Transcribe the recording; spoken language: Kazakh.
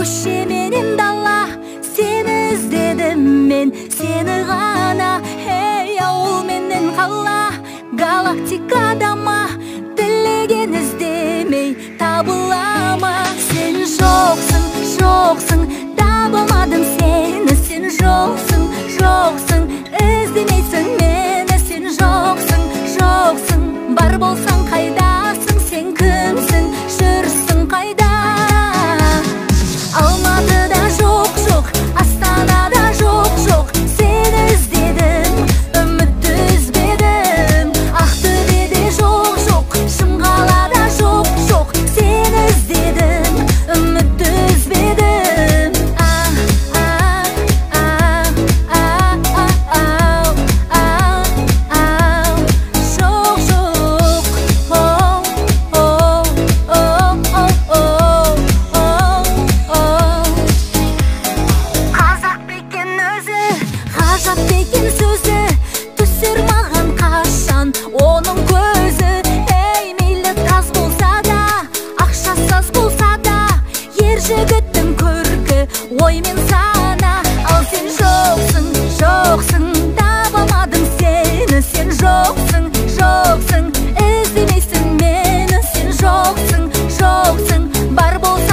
көшеменен дала. Сені іздедім мен сені ғана. Ей ауыл менен қала галактикада ма тілеген іздемей табыла ма сен жоқсың жоқсың табылмадым сені. Сен жоқсың жоқсың іздемейсің мені. Сен жоқсың жоқсың бар болсаң қайда? жігіттің көркі ой мен сана. Ал сен жоқсың жоқсың алмадың сені. Сен жоқсың жоқсың іздемейсің мені. Сен жоқсың жоқсың бар болсаң